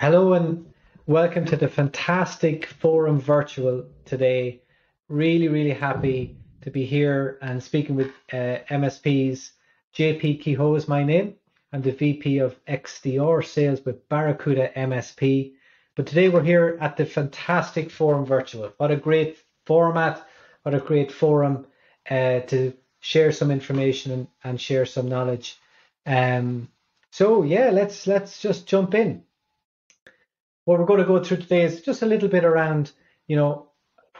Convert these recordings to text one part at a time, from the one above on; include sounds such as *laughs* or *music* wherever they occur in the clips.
Hello and welcome to the fantastic forum virtual today. Really, really happy to be here and speaking with uh, MSPs. JP Kehoe is my name. I'm the VP of XDR sales with Barracuda MSP. But today we're here at the fantastic forum virtual. What a great format, what a great forum uh, to share some information and, and share some knowledge. Um, so yeah, let's let's just jump in what we're going to go through today is just a little bit around, you know,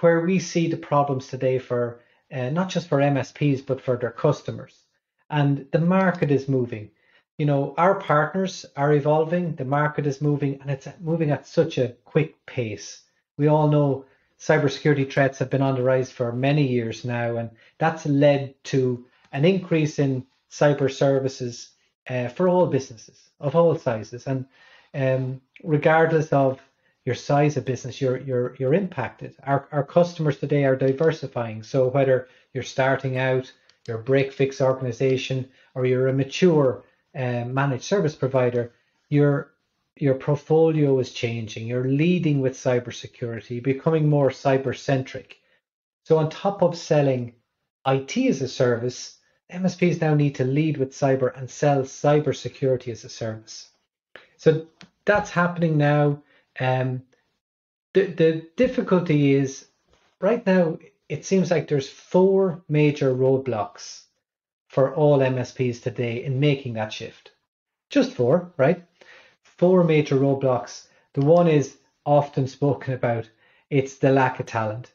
where we see the problems today for uh, not just for MSPs but for their customers. And the market is moving. You know, our partners are evolving, the market is moving, and it's moving at such a quick pace. We all know cybersecurity threats have been on the rise for many years now, and that's led to an increase in cyber services uh, for all businesses of all sizes. And um, regardless of your size of business, you're you're you're impacted. Our our customers today are diversifying. So whether you're starting out, you're a break fix organization, or you're a mature uh, managed service provider, your your portfolio is changing. You're leading with cybersecurity, becoming more cyber centric. So on top of selling IT as a service, MSPs now need to lead with cyber and sell cybersecurity as a service. So that's happening now. Um, the, the difficulty is right now, it seems like there's four major roadblocks for all MSPs today in making that shift. Just four, right? Four major roadblocks. The one is often spoken about. It's the lack of talent.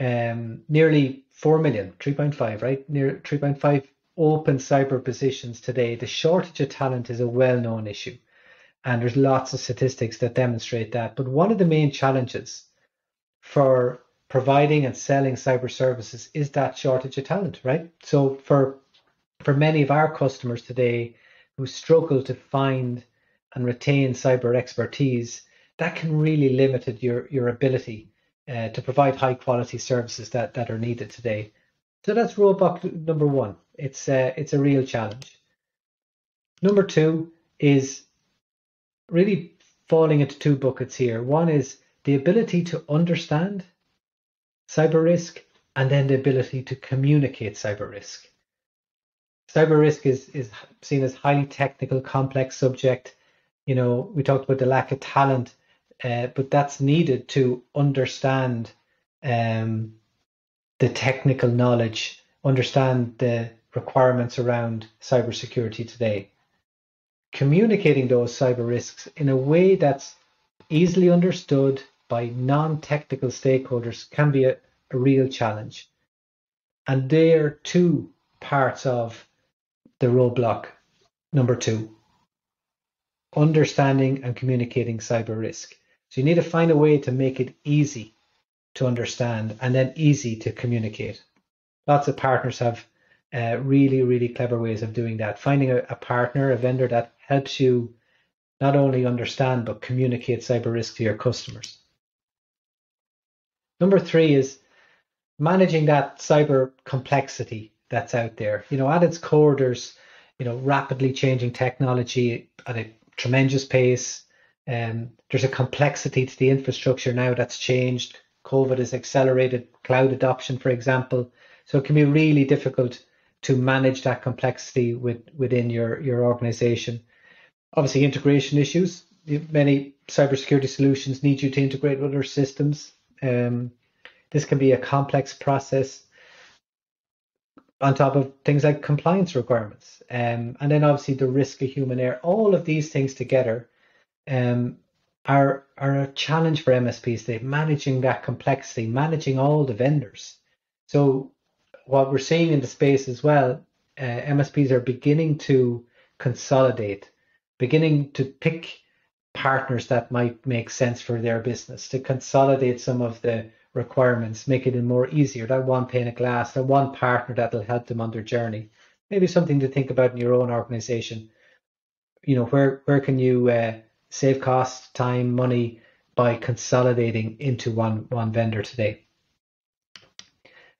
Um, nearly 4 million, 3.5, right? Near 3.5 open cyber positions today. The shortage of talent is a well known issue. And there's lots of statistics that demonstrate that. But one of the main challenges for providing and selling cyber services is that shortage of talent, right? So for for many of our customers today who struggle to find and retain cyber expertise, that can really limit your your ability uh, to provide high quality services that that are needed today. So that's roadblock number one. It's uh, it's a real challenge. Number two is really falling into two buckets here. One is the ability to understand cyber risk and then the ability to communicate cyber risk. Cyber risk is, is seen as highly technical, complex subject. You know, we talked about the lack of talent, uh, but that's needed to understand um, the technical knowledge, understand the requirements around cybersecurity today communicating those cyber risks in a way that's easily understood by non-technical stakeholders can be a, a real challenge. And they are two parts of the roadblock number two understanding and communicating cyber risk. So you need to find a way to make it easy to understand and then easy to communicate. Lots of partners have uh, really, really clever ways of doing that. Finding a, a partner, a vendor that helps you not only understand but communicate cyber risk to your customers. Number three is managing that cyber complexity that's out there. You know, at its core, there's you know rapidly changing technology at a tremendous pace. Um, there's a complexity to the infrastructure now that's changed. COVID has accelerated cloud adoption, for example. So it can be really difficult to manage that complexity with, within your, your organization. Obviously, integration issues. Many cybersecurity solutions need you to integrate with other systems. Um, this can be a complex process on top of things like compliance requirements. Um, and then obviously the risk of human error. All of these things together um, are, are a challenge for MSPs today, managing that complexity, managing all the vendors. So what we're seeing in the space as well, uh, MSPs are beginning to consolidate, beginning to pick partners that might make sense for their business, to consolidate some of the requirements, make it more easier. That one pane of glass, that one partner that'll help them on their journey. Maybe something to think about in your own organization. You know, where where can you uh, save cost, time, money by consolidating into one one vendor today?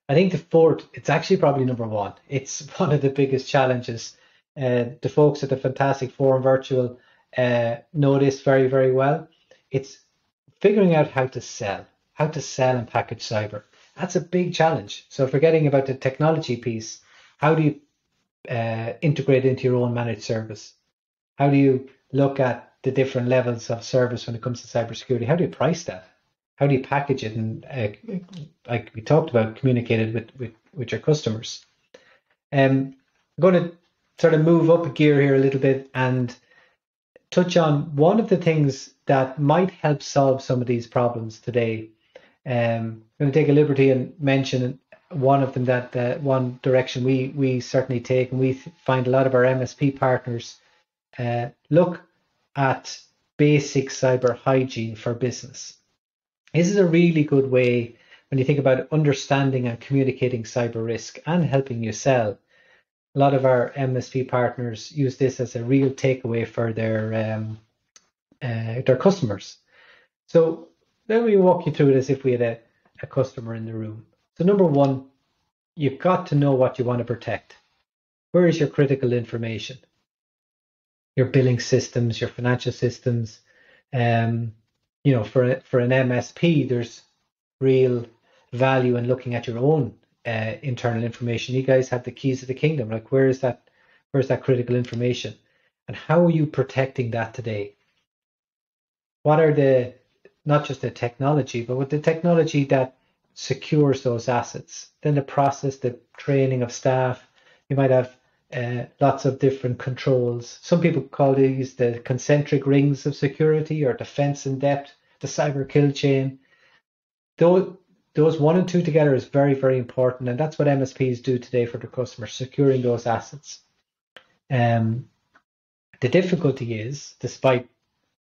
I think the fourth, it's actually probably number one. It's *laughs* one of the biggest challenges. Uh, the folks at the Fantastic Forum Virtual uh, know this very, very well. It's figuring out how to sell, how to sell and package cyber. That's a big challenge. So forgetting about the technology piece, how do you uh, integrate into your own managed service? How do you look at the different levels of service when it comes to cybersecurity? How do you price that? How do you package it and, uh, like we talked about, communicate it with, with, with your customers? Um, I'm going to sort of move up a gear here a little bit and touch on one of the things that might help solve some of these problems today. Um, I'm going to take a liberty and mention one of them that uh, one direction we we certainly take, and we find a lot of our MSP partners uh, look at basic cyber hygiene for business. This is a really good way when you think about understanding and communicating cyber risk and helping you sell a lot of our MSP partners use this as a real takeaway for their um, uh, their customers. So let me walk you through it as if we had a, a customer in the room. So number one, you've got to know what you want to protect. Where is your critical information? Your billing systems, your financial systems. Um, you know, for for an MSP, there's real value in looking at your own uh, internal information. You guys have the keys of the kingdom. Like, where is that? Where's that critical information? And how are you protecting that today? What are the not just the technology, but with the technology that secures those assets? Then the process, the training of staff. You might have uh, lots of different controls. Some people call these the concentric rings of security or defense in depth, the cyber kill chain. Those, those one and two together is very, very important. And that's what MSPs do today for their customers, securing those assets. Um, the difficulty is, despite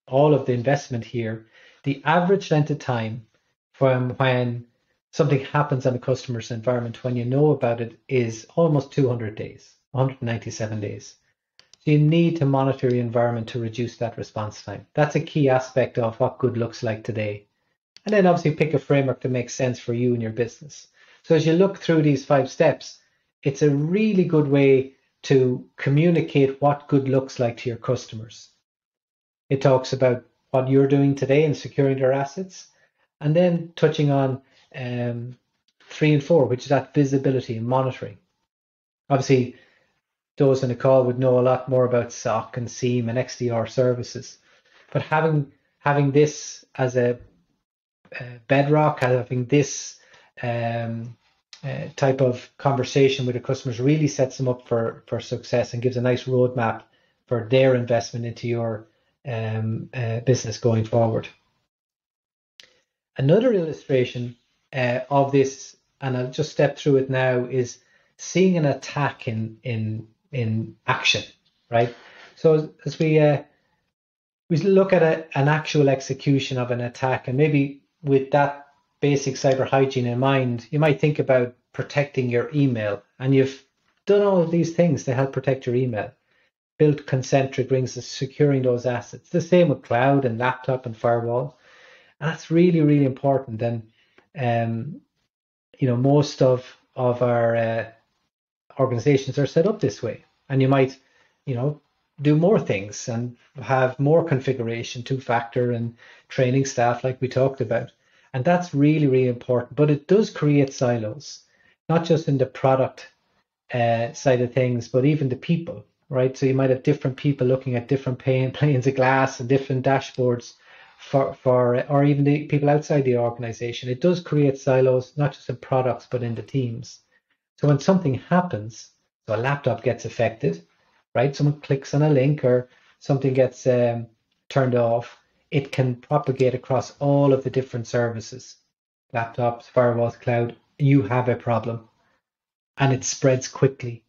all of the investment here, the average length of time from when something happens on a customer's environment when you know about it is almost 200 days, 197 days. So you need to monitor your environment to reduce that response time. That's a key aspect of what good looks like today and then obviously pick a framework that makes sense for you and your business. So as you look through these five steps, it's a really good way to communicate what good looks like to your customers. It talks about what you're doing today in securing their assets, and then touching on um, three and four, which is that visibility and monitoring. Obviously, those on the call would know a lot more about SOC and SIEM and XDR services, but having having this as a uh, bedrock, having this um, uh, type of conversation with the customers really sets them up for, for success and gives a nice roadmap for their investment into your um, uh, business going forward. Another illustration uh, of this, and I'll just step through it now, is seeing an attack in in in action, right? So as we uh, we look at a, an actual execution of an attack, and maybe with that basic cyber hygiene in mind, you might think about protecting your email. And you've done all of these things to help protect your email. Built concentric rings of securing those assets. The same with cloud and laptop and firewall. And that's really, really important. And um, you know, most of of our uh, organizations are set up this way. And you might, you know, do more things and have more configuration, two factor and training staff like we talked about. And that's really, really important. But it does create silos, not just in the product uh, side of things, but even the people, right? So you might have different people looking at different pane, *laughs* planes of glass and different dashboards for, for or even the people outside the organization. It does create silos, not just in products, but in the teams. So when something happens, so a laptop gets affected, right? Someone clicks on a link or something gets um, turned off, it can propagate across all of the different services, laptops, firewalls, cloud. You have a problem and it spreads quickly.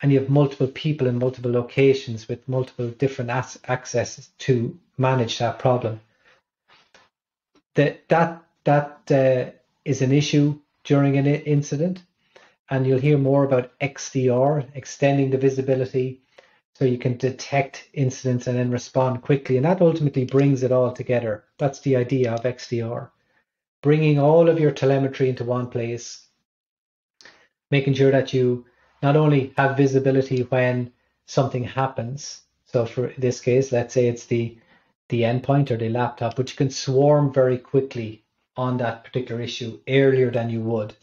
And you have multiple people in multiple locations with multiple different as- accesses to manage that problem. That that that uh, is an issue during an incident, and you'll hear more about XDR, extending the visibility, so you can detect incidents and then respond quickly. And that ultimately brings it all together. That's the idea of XDR. Bringing all of your telemetry into one place, making sure that you not only have visibility when something happens, So for this case, let's say it's the the endpoint or the laptop, but you can swarm very quickly on that particular issue earlier than you would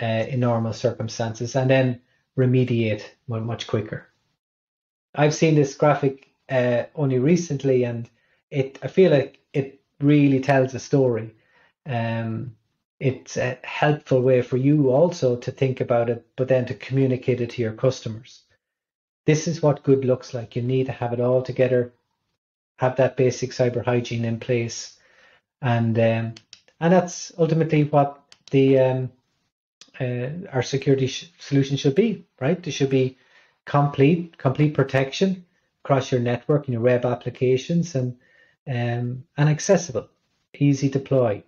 uh, in normal circumstances, and then remediate much quicker. I've seen this graphic uh, only recently, and it I feel like it really tells a story. Um, it's a helpful way for you also to think about it, but then to communicate it to your customers. This is what good looks like. You need to have it all together, have that basic cyber hygiene in place, and um, and that's ultimately what the um, uh, our security sh- solution should be. Right? There should be complete complete protection across your network and your web applications, and um, and accessible, easy to deploy.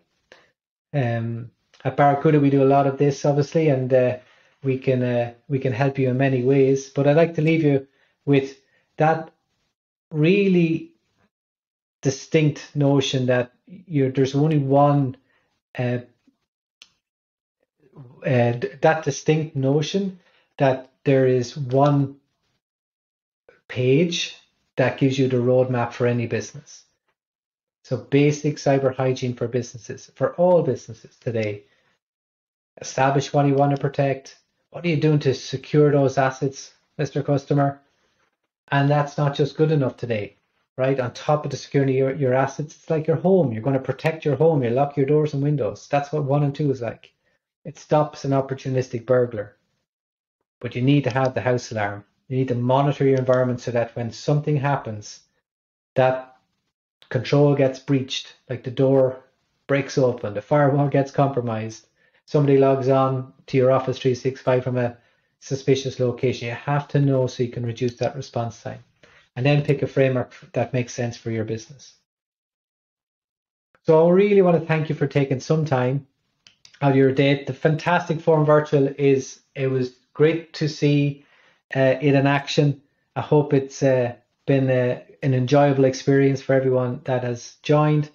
Um, at Barracuda, we do a lot of this, obviously, and uh, we can uh, we can help you in many ways. But I'd like to leave you with that really distinct notion that you there's only one uh, uh, that distinct notion that there is one page that gives you the roadmap for any business. So basic cyber hygiene for businesses, for all businesses today. Establish what you want to protect. What are you doing to secure those assets, Mr. Customer? And that's not just good enough today, right? On top of the security your, your assets, it's like your home. You're going to protect your home. You lock your doors and windows. That's what one and two is like. It stops an opportunistic burglar. But you need to have the house alarm. You need to monitor your environment so that when something happens, that control gets breached, like the door breaks open, the firewall gets compromised, somebody logs on to your Office 365 from a suspicious location. You have to know so you can reduce that response time. And then pick a framework that makes sense for your business. So I really want to thank you for taking some time of your date. The fantastic forum virtual is it was great to see uh, it in action. I hope it's uh, been a, an enjoyable experience for everyone that has joined.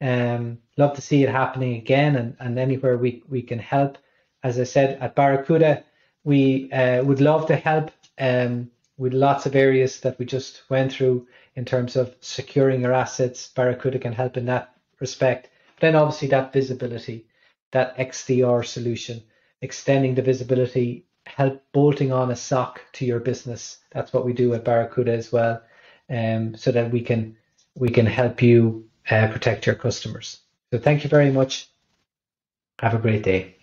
Um, love to see it happening again and, and anywhere we, we can help. As I said, at Barracuda, we uh, would love to help um, with lots of areas that we just went through in terms of securing your assets. Barracuda can help in that respect. Then obviously that visibility, that XDR solution, extending the visibility, help bolting on a SOC to your business. That's what we do at Barracuda as well um, so that we can we can help you uh, protect your customers. So thank you very much. Have a great day.